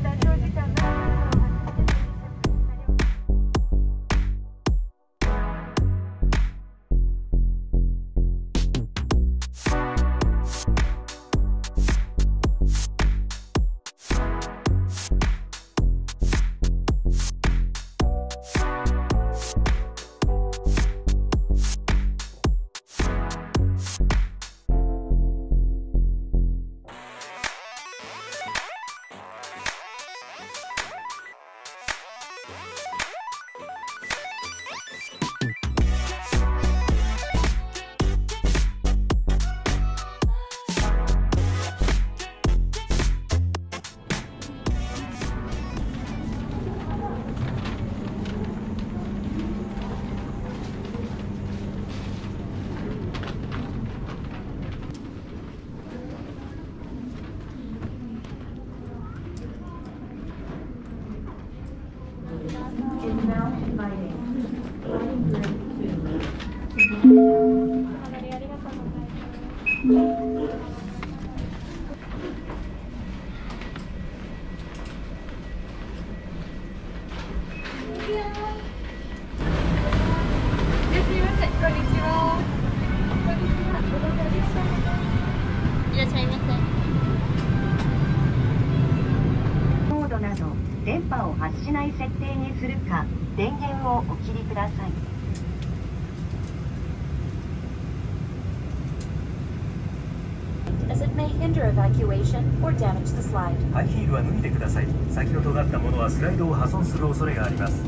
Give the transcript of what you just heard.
Attention, しない設定にするか電源をお切りください。ハイヒールは脱いでください。先ほどがったものはスライドを破損する恐れがあります。